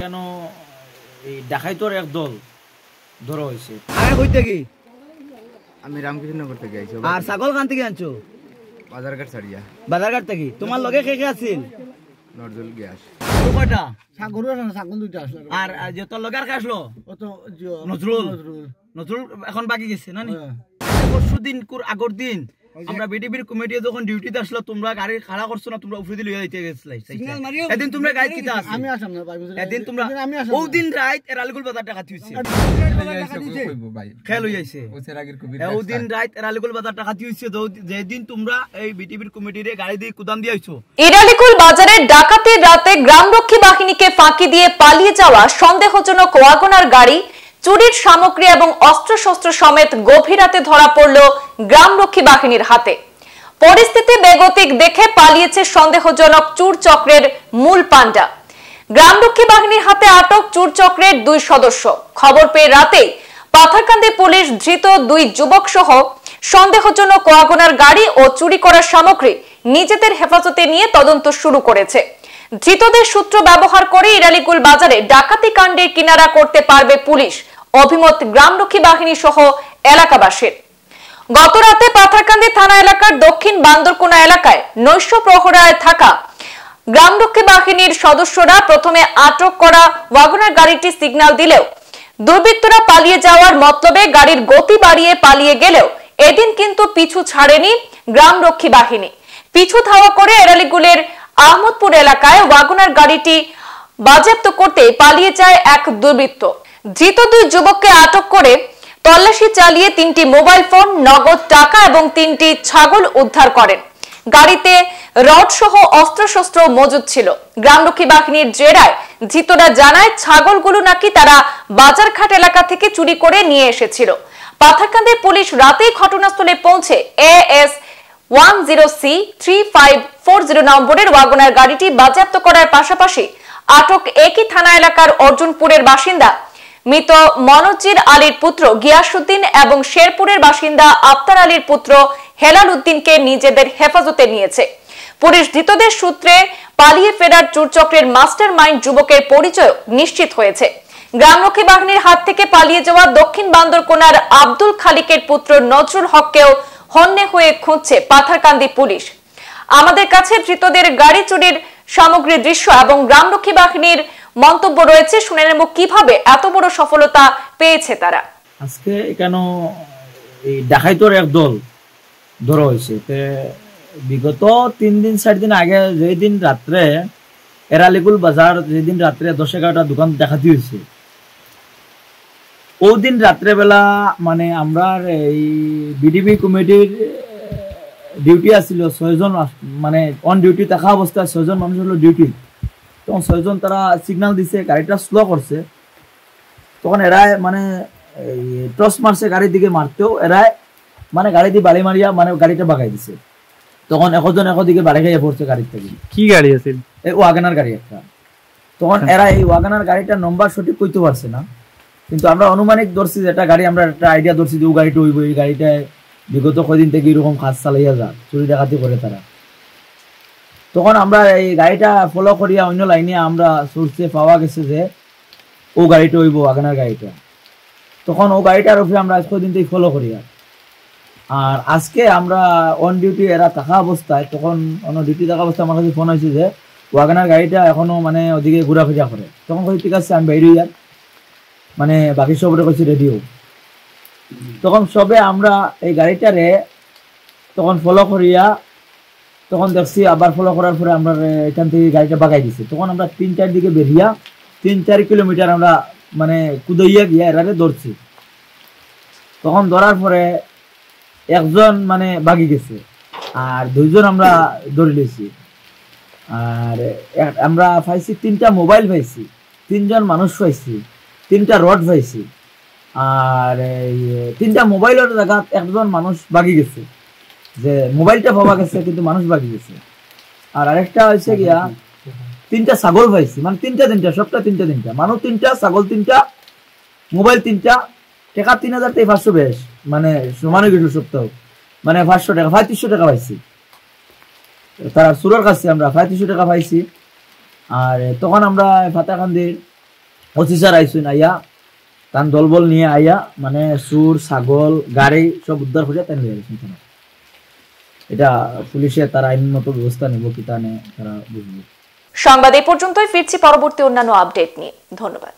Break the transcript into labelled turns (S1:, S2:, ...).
S1: কেন এই ডাকাইতর এক দল ধরা হয়েছে?
S2: আগে কই থেকে
S3: আমি রামকৃষ্ণনগর থেকে আইছি
S2: আর ছাগল কান থেকে আনছো?
S3: বাজারঘাট ছাড়িয়া।
S2: বাজারঘাট থেকে? তোমার লগে কে কে আছিল
S3: নজরুল গ্যাস।
S2: কয়টা?
S4: ছাগল আছে না? ছাগল দুইটা আসলো।
S2: আর যে তোর লগে আর কে আসলো?
S4: ও তো
S2: নজরুল।
S4: নজরুল।
S2: নজরুল এখন বাকি গেছে না নি?
S4: হ্যাঁ।
S2: পরশু দিন কুর আগর দিন আমরা বিডিবির কমিটি যখন ডিউটিতে আসলো তোমরা গাড়ি খাড়া করছ না তোমরা উপরে দিয়ে যাইতে গেছিলে এদিন তোমরা গাড়ি কিতা আছে
S4: আমি আসলাম না বাইবুল
S2: এদিন তোমরা
S4: আমি আসলাম
S2: ও দিন রাত এরালিগুল বাজার টাকা হইছে খেল হই যাইছে। ও দিন রাত এরালিগুল বাজার টাকা হইছে যেদিন তোমরা এই বিটিভির কমিটিরে গাড়ি দিয়ে কুদান দিয়ে আইছো।
S5: ইরালিকুল বাজারে ডাকাতির রাতে গ্রামরক্ষী বাহিনীকে ফাঁকি দিয়ে পালিয়ে যাওয়া সন্দেহজনক ওয়াগনার গাড়ি চুরির সামগ্রী এবং অস্ত্রশস্ত্র সমেত গভীর রাতে ধরা পড়ল গ্রামরক্ষী বাহিনীর হাতে। পরিস্থিতি বেগতিক দেখে পালিয়েছে সন্দেহজনক চুর চক্রের মূল পান্ডা গ্রামরক্ষী বাহিনীর হাতে আটক চুর চক্রের দুই সদস্য। খবর পেয়ে রাতেই পাথারকান্দি পুলিশ ধৃত দুই যুবক সহ সন্দেহজনক ওয়াগনার গাড়ি ও চুরি করার সামগ্রী নিজেদের হেফাজতে নিয়ে তদন্ত শুরু করেছে। ধৃতদের সূত্র ব্যবহার করে ইরালিকুল বাজারে ডাকাতি কাণ্ডের কিনারা করতে পারবে পুলিশ। অভিমত গ্রামরক্ষী বাহিনী সহ এলাকাবাসীর। গত রাতে পাথারকান্দি থানা এলাকার দক্ষিণ বান্দরকোনা এলাকায় নৈশ প্রহরায় থাকা গ্রামরক্ষী বাহিনীর সদস্যরা প্রথমে আটক করা ওয়াগনার গাড়িটি সিগন্যাল দিলেও দুর্বৃত্তরা পালিয়ে যাওয়ার মতলবে গাড়ির গতি বাড়িয়ে পালিয়ে গেলেও এদিন কিন্তু পিছু ছাড়েনি গ্রামরক্ষী বাহিনী। পিছু ধাওয়া করে এরালিগুলের আহমদপুর এলাকায় ওয়াগনার গাড়িটি বাজেয়াপ্ত করতে পালিয়ে যায় এক দুর্বৃত্ত। ধৃত দুই যুবককে আটক করে তল্লাশি চালিয়ে তিনটি মোবাইল ফোন, নগদ টাকা এবং তিনটি ছাগল উদ্ধার করেন। গাড়িতে রড সহ অস্ত্রশস্ত্র মজুদ ছিল। গ্রামরক্ষী বাহিনীর জেরায় ধৃতরা জানায় ছাগলগুলো নাকি তারা বাজারঘাট এলাকা থেকে চুরি করে নিয়ে এসেছিল। পাথারকান্দির পুলিশ রাতেই ঘটনাস্থলে পৌঁছে A S one zero C three five four zero নম্বরের ওয়াগনার গাড়িটি বাজেয়াপ্ত করার পাশাপাশি আটক একই থানা এলাকার অর্জুনপুরের বাসিন্দা মৃত মনোজির আলীর পুত্র গিয়াসুদ্দিন এবং শেরপুরের বাসিন্দা আফতার আলীর পুত্র হেলাল উদ্দিনকে নিজেদের হেফাজতে নিয়েছে। পুলিশ ধৃতদের সূত্রে পালিয়ে ফেরার চুরচক্রের মাস্টার মাইন্ড যুবকের পরিচয় নিশ্চিত হয়েছে। গ্রামরক্ষী বাহিনীর হাত থেকে পালিয়ে যাওয়া দক্ষিণ বান্দরকোনার আব্দুল খালিকের পুত্র নজরুল হককেও হন্যে হয়ে খুঁজছে পাথারকান্দি পুলিশ। আমাদের কাছে ধৃতদের গাড়ি চুরির সামগ্রীর দৃশ্য এবং গ্রামরক্ষী বাহিনীর মন্তব্য রয়েছে। শুনে নেব কীভাবে এত বড় সফলতা পেয়েছে তারা।
S1: আজকে কেন এই ডাকাইতর এক দল ধরা হয়েছে। বিগত তিন দিন, চার দিন আগে যেদিন রাত্রে এরালিকুল বাজার যেদিন রাত্রে দশ এগারোটা দোকান দেখাতে হয়েছে ওই দিন রাত্রেবেলা মানে আমরা এই বিডিবি কমিটির ডিউটি আছিল, ছয়জন মানে অন ডিউটি থাকা অবস্থায় ছয়জন মানুষ হলো ডিউটি তখন ছয়জন তারা সিগন্যাল দিছে গাড়িটা স্লো করছে। তখন এরাই মানে টস মারছে গাড়ির দিকে মারতেও এরাই মানে গাড়ি দিয়ে বাড়ি মারিয়া মানে গাড়িটা বাগাই দিছে। তখন একজন একদিকে বাড়ি খাইয়া পড়ছে গাড়ির থেকে।
S6: কি গাড়ি আছিল?
S1: এই ওয়াগানার গাড়ি একটা তখন এরা এই ওয়াগানার গাড়িটার নম্বর সঠিক কইতে পারছে না। কিন্তু আমরা অনুমানিক ধরছি যে একটা গাড়ি আমরা একটা আইডিয়া ধরছি যে ও গাড়িটা এই গাড়িটায় বিগত কয়দিন থেকে এরকম কাজ চালাইয়া যা চুরি ডাকাতি করে তারা। তখন আমরা এই গাড়িটা ফলো করিয়া অন্য লাইনে আমরা সোর্সে পাওয়া গেছে যে, ও গাড়িটা হইব ওয়াগানার গাড়িটা। তখন ও গাড়িটার উপরে আমরা আজ থেকে ফলো করিয়া আর। আজকে আমরা অন ডিউটি এরা থাকা অবস্থায়, তখন অন ডিউটি থাকা অবস্থায় আমার কাছে ফোন হয়েছে যে ওয়াগানার গাড়িটা এখনও মানে ওদিকে ঘোরাফেরা করে। তখন কই, ঠিক আছে, আমি বাইরে ইয়ার মানে বাকি সবরে কইছি রেডিও তখন সবে আমরা এই গাড়িটারে তখন ফলো করিয়া তখন দেখছি আবার ফলো করার পরে আমরা এখান থেকে গাড়িটা বাগাই দিছি। তখন আমরা তিন চার দিকে বেরিয়া তিন চার কিলোমিটার আমরা মানে কুদইয়া গিয়া এরারে ধরছি। তখন ধরার পরে একজন মানে বাগি গেছে। আর দুইজন আমরা ধরে লিয়েছি আর আমরা পাইছি তিনটা মোবাইল পাইছি, তিনজন মানুষ পাইছি, তিনটা রড পাইছি। আর তিনটা মোবাইলের জায়গা একজন মানুষ বাগি গেছে। যে মোবাইলটা পাওয়া গেছে, কিন্তু মানুষ বাগি গেছে। আর আরেকটা হয়েছে গিয়া, তিনটা ছাগল পাইছি। মানে তিনটা তিনটা, সবটা তিনটা তিনটা। মানুষ তিনটা, ছাগল তিনটা, মোবাইল তিনটা। টাকা তিন হাজার থেকে পাঁচশো বেশ। মানে সমানে কিছু সপ্তাহ। মানে পাঁচশো টাকা পঁয়ত্রিশশো টাকা পাইছি। তারা সুরের কাছে আমরা পঁয়ত্রিশশো টাকা পাইছি। আর তখন আমরা ফাতাকান্দির অফিসার আইসুন আইয়া, তান দলবল নিয়ে আইয়া মানে সুর, ছাগল, গাড়ি সব উদ্ধার করে তাই নিয়ে গেছেন। এটা পুলিশে তারা আইন মতো ব্যবস্থা নেব কি তা নেই তারা বুঝবে।
S5: সংবাদ এই পর্যন্তই, ফিরছি পরবর্তী অন্যান্য আপডেট নিয়ে। ধন্যবাদ।